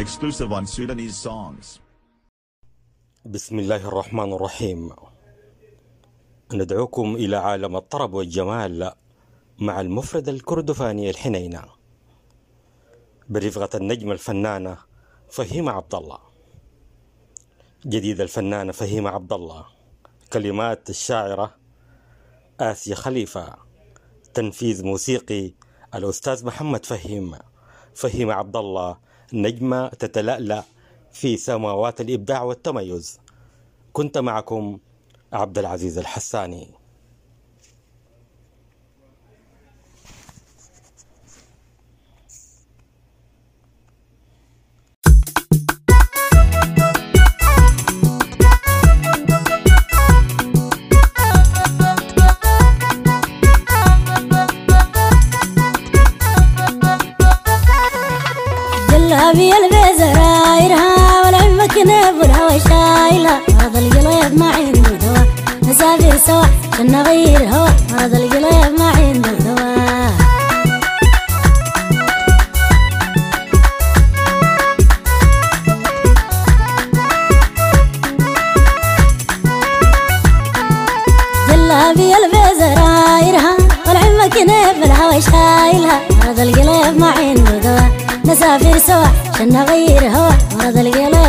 Exclusive on Sudanese songs. بسم الله الرحمن الرحيم ندعوكم إلى عالم الطرب والجمال مع المفرد الكردفاني الحنينة. برفقة النجمة الفنانة فهيمة عبد الله جديد الفنانة فهيمة عبد الله كلمات الشاعرة آسيا خليفة. تنفيذ موسيقي الأستاذ محمد فهيم. فهيمة عبد الله. نجمة تتلألأ في سماوات الإبداع والتميز. كنت معكم عبد العزيز الحساني. جلابي البزرايرها والعمك نبلها وشايلها هذا القلب ما عنده دواء نسافر سوا عشان نغير هوا هذا القلب ما عنده دواء جلابي البزرايرها والعمك نبلها وشايلها هذا القلب ما عنده دواء نسافر سوا عشان نغير هوا. هذا القلب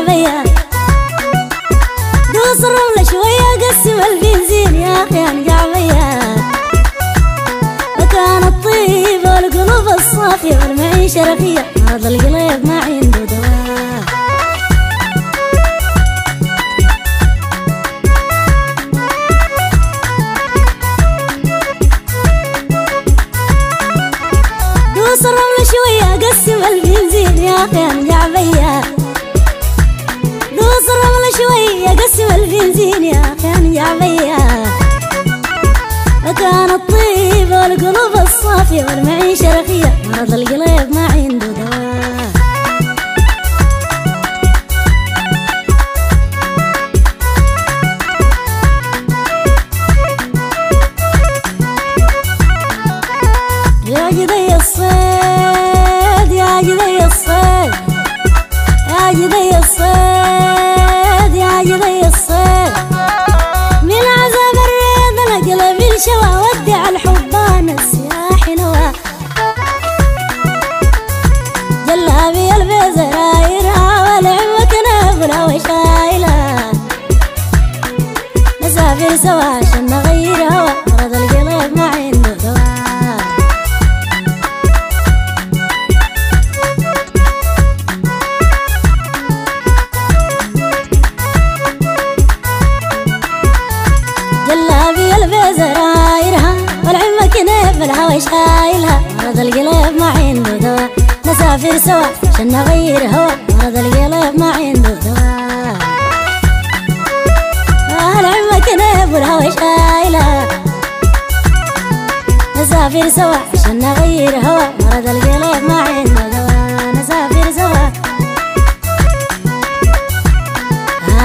بيا دوس الرملة شوية قسم البنزين يا أخي أنجع بيا وكان الطيب والقلوب الصافية والمعيشة رخية هذا القلب ما عنده دواء. دوس الرمل شوية قسم البنزين يا أخي أنجع قسم البنزين يا أخي أنجع بيا وكان الطيب والقلوب الصافية والمعيشة رخية هذا القلب ما عنده دواء. يا جدي نسافر سوا عشان نغير هوا مرض القلب ما عنده دواء. جلابي البيز رايرها والعمك نبلها وشايلها مرض القلب ما عنده دواء. نسافر سوا عشان نغير هوا مرض القلب ما عنده دواء. وشايلها نسافر سوا عشان نغير هوا. مرض القلب ما عنده دواء. نسافر سوا.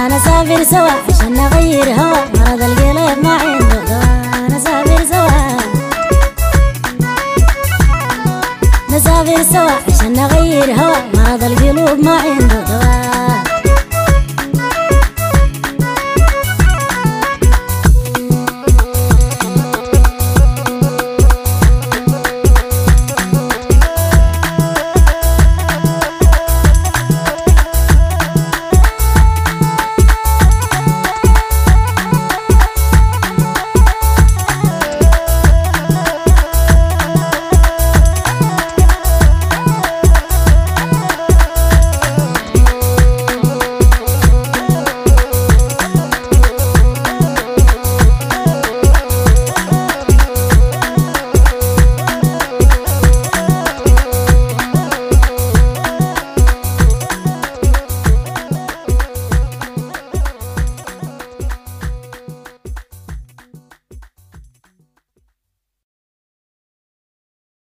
نسافر سوا عشان نغير هوا. مرض القلب ما عنده دواء. نسافر سوا. نسافر سوا عشان القلب ما عنده